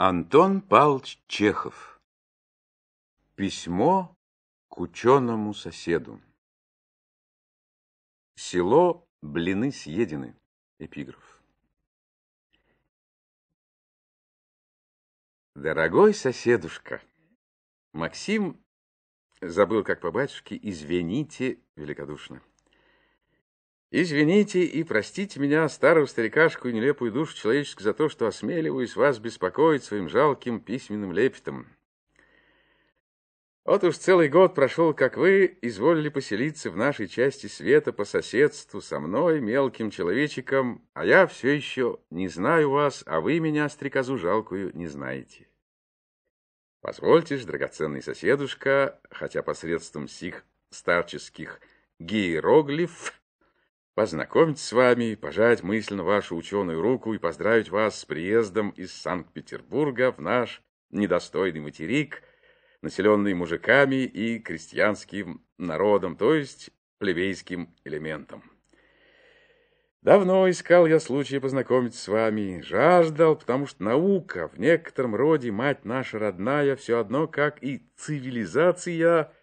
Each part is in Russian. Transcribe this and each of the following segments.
Антон Павлович Чехов. Письмо к ученому соседу. Село Блины съедены. Эпиграф. Дорогой соседушка, Максим забыл, как по батюшке, извините великодушно. Извините и простите меня, старую старикашку и нелепую душу человеческую, за то, что осмеливаюсь вас беспокоить своим жалким письменным лепетом. Вот уж целый год прошел, как вы изволили поселиться в нашей части света по соседству со мной, мелким человечиком, а я все еще не знаю вас, а вы меня, стрекозу жалкую, не знаете. Позвольте ж, драгоценный соседушка, хотя посредством сих старческих гиероглиф познакомиться с вами, пожать мысленно вашу ученую руку и поздравить вас с приездом из Санкт-Петербурга в наш недостойный материк, населенный мужиками и крестьянским народом, то есть плебейским элементом. Давно искал я случая познакомиться с вами, жаждал, потому что наука, в некотором роде мать наша родная, все одно, как и цивилизация –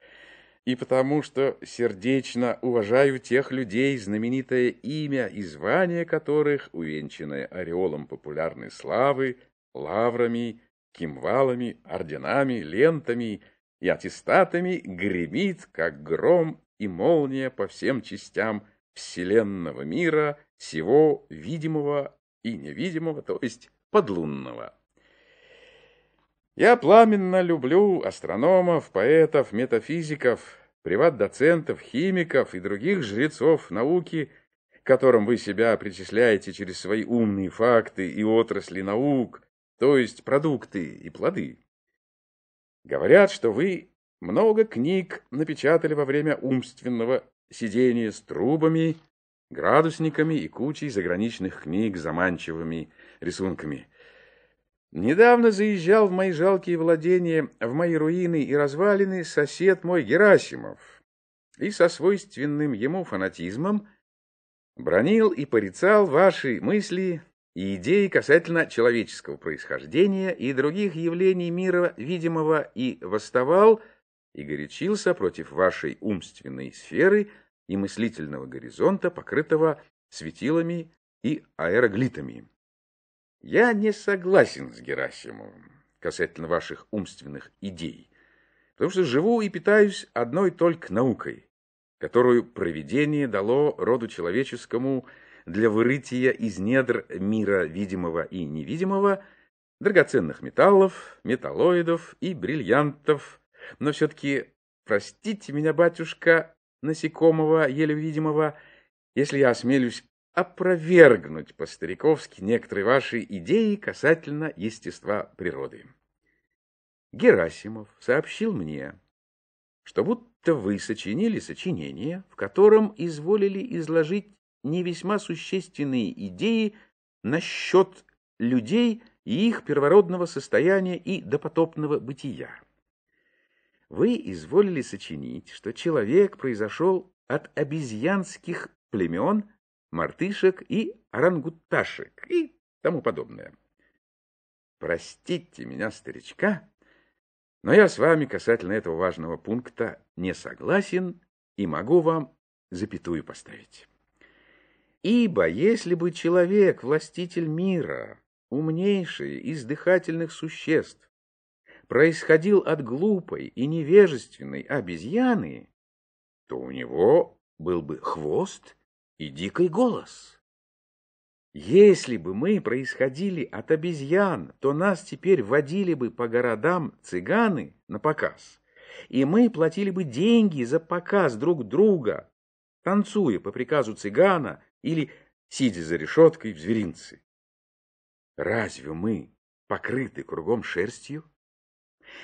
и потому что сердечно уважаю тех людей, знаменитое имя и звание которых, увенчанное ореолом популярной славы, лаврами, кимвалами, орденами, лентами и аттестатами, гремит, как гром и молния по всем частям вселенного мира, всего видимого и невидимого, то есть подлунного. Я пламенно люблю астрономов, поэтов, метафизиков, приват-доцентов, химиков и других жрецов науки, которым вы себя причисляете через свои умные факты и отрасли наук, то есть продукты и плоды. Говорят, что вы много книг напечатали во время умственного сидения с трубами, градусниками и кучей заграничных книг с заманчивыми рисунками. Недавно заезжал в мои жалкие владения, в мои руины и развалины сосед мой Герасимов, и со свойственным ему фанатизмом бронил и порицал ваши мысли и идеи касательно человеческого происхождения и других явлений мира видимого и восставал и горячился против вашей умственной сферы и мыслительного горизонта, покрытого светилами и аэроглитами. Я не согласен с Герасимовым касательно ваших умственных идей, потому что живу и питаюсь одной только наукой, которую провидение дало роду человеческому для вырытия из недр мира видимого и невидимого драгоценных металлов, металлоидов и бриллиантов, но все-таки простите меня, батюшка, насекомого, еле видимого, если я осмелюсь опровергнуть по-стариковски некоторые ваши идеи касательно естества природы. Герасимов сообщил мне, что будто вы сочинили сочинение, в котором изволили изложить не весьма существенные идеи насчет людей и их первородного состояния и допотопного бытия. Вы изволили сочинить, что человек произошел от обезьянских племен, мартышек и орангуташек и тому подобное. Простите меня, старичка, но я с вами касательно этого важного пункта не согласен и могу вам запятую поставить. Ибо если бы человек, властитель мира, умнейший из дыхательных существ, происходил от глупой и невежественной обезьяны, то у него был бы хвост и дикий голос. Если бы мы происходили от обезьян, то нас теперь водили бы по городам цыганы на показ, и мы платили бы деньги за показ друг друга, танцуя по приказу цыгана или сидя за решеткой в зверинце. Разве мы покрыты кругом шерстью?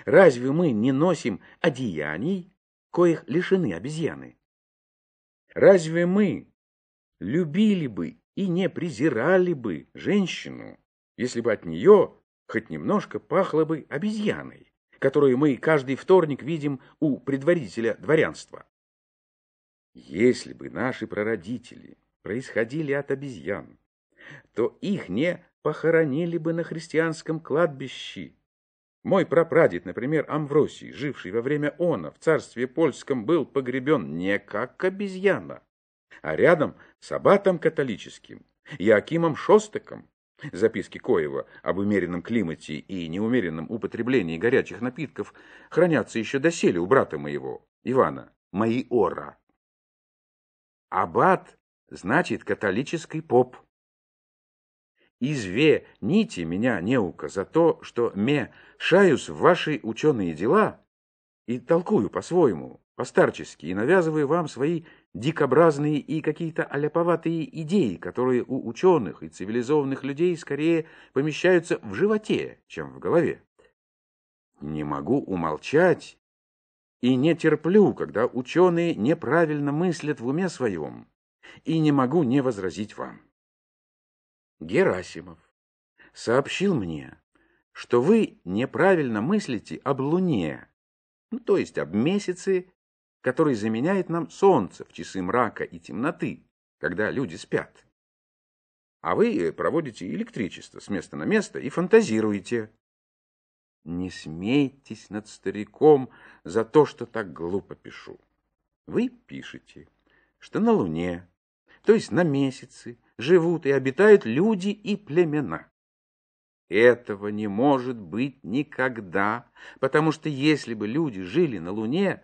Разве мы не носим одеяний, коих лишены обезьяны? Разве мы любили бы и не презирали бы женщину, если бы от нее хоть немножко пахло бы обезьяной, которую мы каждый вторник видим у предводителя дворянства. Если бы наши прародители происходили от обезьян, то их не похоронили бы на христианском кладбище. Мой прапрадед, например, Амвросий, живший во время она в царстве польском, был погребен не как обезьяна, а рядом с аббатом католическим, Якимом Шостаком, записки Коева об умеренном климате и неумеренном употреблении горячих напитков хранятся еще доселе у брата моего, Ивана, Майора. Аббат значит католический поп. Изве нити меня неука за то, что ме шаюсь в ваши ученые дела и толкую по-своему, постарчески, и навязываю вам свои дикобразные и какие-то аляповатые идеи, которые у ученых и цивилизованных людей скорее помещаются в животе, чем в голове. Не могу умолчать и не терплю, когда ученые неправильно мыслят в уме своем, и не могу не возразить вам. Герасимов сообщил мне, что вы неправильно мыслите об Луне, ну, то есть об месяце, который заменяет нам Солнце в часы мрака и темноты, когда люди спят. А вы проводите электричество с места на место и фантазируете. Не смейтесь над стариком за то, что так глупо пишу. Вы пишете, что на Луне, то есть на месяце, живут и обитают люди и племена. Этого не может быть никогда, потому что если бы люди жили на Луне,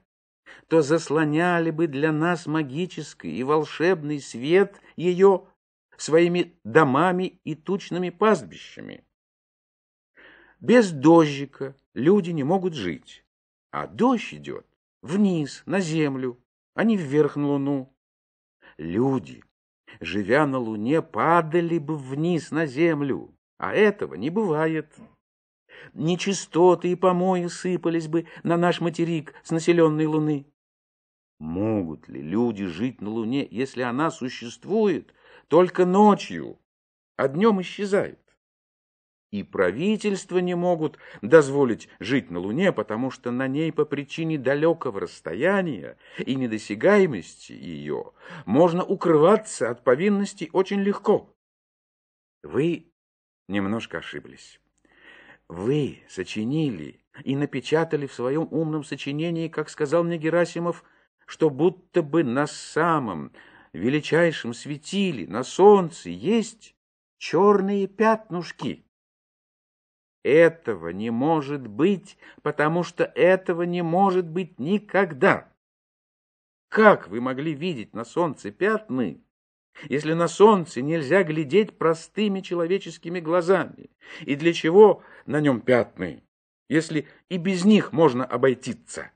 то заслоняли бы для нас магический и волшебный свет ее своими домами и тучными пастбищами. Без дождика люди не могут жить, а дождь идет вниз, на землю, а не вверх на луну. Люди, живя на луне, падали бы вниз на землю, а этого не бывает. Нечистоты и помои сыпались бы на наш материк с населенной луны. Могут ли люди жить на луне, если она существует только ночью, а днем исчезает? И правительства не могут дозволить жить на Луне, потому что на ней по причине далекого расстояния и недосягаемости ее можно укрываться от повинностей очень легко. Вы немножко ошиблись. Вы сочинили и напечатали в своем умном сочинении, как сказал мне Герасимов, что будто бы на самом величайшем светиле, на солнце, есть черные пятнушки. Этого не может быть, потому что этого не может быть никогда. Как вы могли видеть на солнце пятны, если на солнце нельзя глядеть простыми человеческими глазами? И для чего на нем пятны, если и без них можно обойтиться?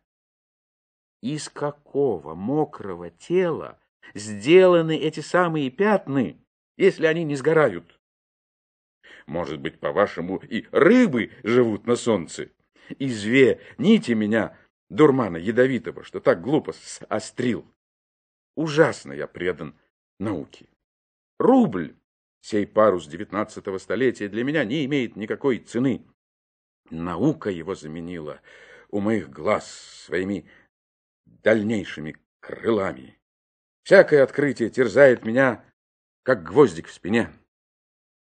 Из какого мокрого тела сделаны эти самые пятны, если они не сгорают? Может быть, по-вашему, и рыбы живут на солнце? Изве-ните меня, дурмана ядовитого, что так глупо острил. Ужасно я предан науке. Рубль, сей парус девятнадцатого столетия, для меня не имеет никакой цены. Наука его заменила у моих глаз своими дальнейшими крылами. Всякое открытие терзает меня, как гвоздик в спине.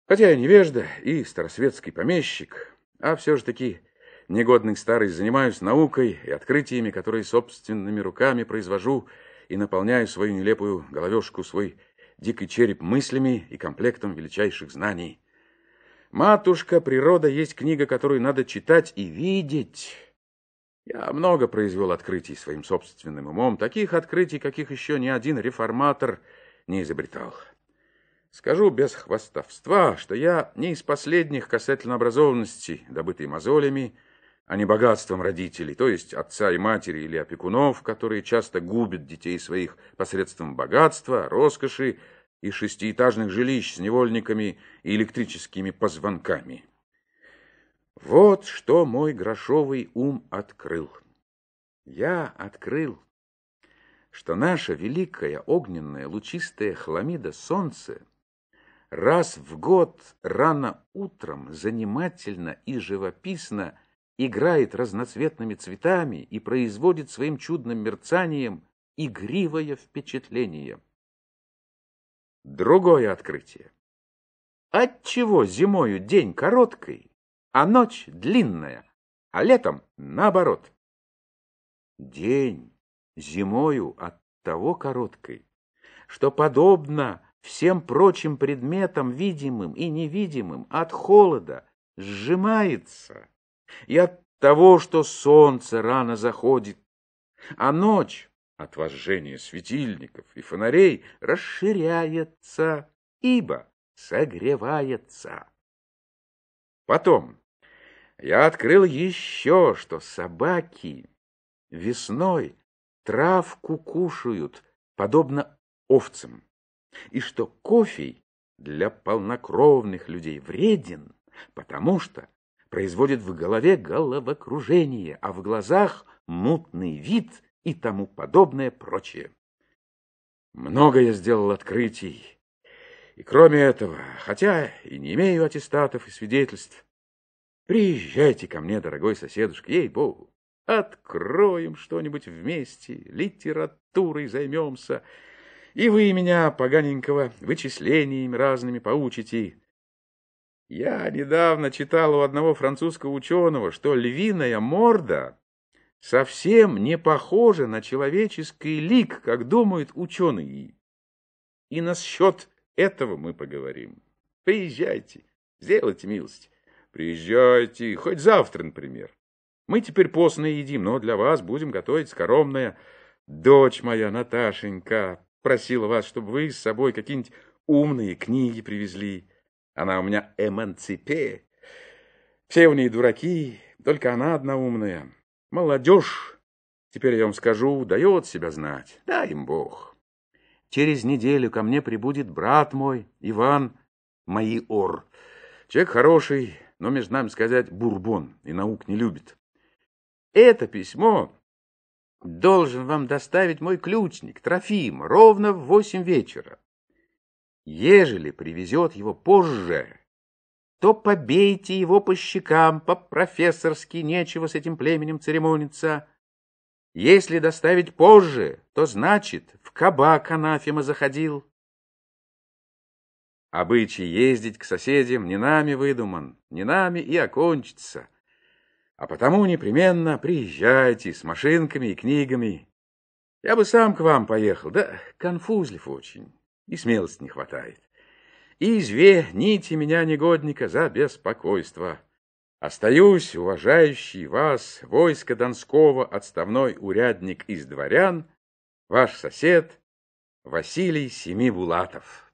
Хотя я невежда и старосветский помещик, а все же таки негодный старый занимаюсь наукой и открытиями, которые собственными руками произвожу и наполняю свою нелепую головешку, свой дикий череп мыслями и комплектом величайших знаний. «Матушка, природа» есть книга, которую надо читать и видеть. Я много произвел открытий своим собственным умом, таких открытий, каких еще ни один реформатор не изобретал. Скажу без хвастовства, что я не из последних касательно образованности, добытой мозолями, а не богатством родителей, то есть отца и матери или опекунов, которые часто губят детей своих посредством богатства, роскоши и шестиэтажных жилищ с невольниками и электрическими позвонками. Вот что мой грошовый ум открыл. Я открыл, что наша великая огненная лучистая хламида солнца раз в год рано утром занимательно и живописно играет разноцветными цветами и производит своим чудным мерцанием игривое впечатление. Другое открытие. Отчего зимою день короткий, а ночь длинная, а летом наоборот? День зимою от того короткой, что подобно всем прочим предметам, видимым и невидимым, от холода сжимается, и от того, что солнце рано заходит, а ночь от вожжения светильников и фонарей расширяется, ибо согревается. Потом я открыл еще, что собаки весной травку кушают, подобно овцам, и что кофе для полнокровных людей вреден, потому что производит в голове головокружение, а в глазах мутный вид и тому подобное прочее. Много я сделал открытий, и кроме этого, хотя и не имею аттестатов и свидетельств, приезжайте ко мне, дорогой соседушка, ей-богу, откроем что-нибудь вместе, литературой займемся, и вы меня, поганенького, вычислениями разными поучите. Я недавно читал у одного французского ученого, что львиная морда совсем не похожа на человеческий лик, как думают ученые. И насчет этого мы поговорим. Приезжайте, сделайте милость. Приезжайте, хоть завтра, например. Мы теперь постно едим, но для вас будем готовить скоромное. Дочь моя, Наташенька, просила вас, чтобы вы с собой какие-нибудь умные книги привезли. Она у меня эмансипе. Все у ней дураки, только она одна умная. Молодежь, теперь я вам скажу, дает себя знать. Дай им Бог. Через неделю ко мне прибудет брат мой, Иван Майор. Человек хороший, но, между нами сказать, бурбон и наук не любит. Это письмо должен вам доставить мой ключник, Трофим, ровно в восемь вечера. Ежели привезет его позже, то побейте его по щекам, по-профессорски, нечего с этим племенем церемониться. Если доставить позже, то значит, в кабак анафема заходил. Обычай ездить к соседям не нами выдуман, не нами и окончится. А потому непременно приезжайте с машинками и книгами. Я бы сам к вам поехал, да конфузлив очень, и смелости не хватает. И извините меня, негодника, за беспокойство. Остаюсь, уважающий вас, войско Донского, отставной урядник из дворян, ваш сосед Василий Семибулатов.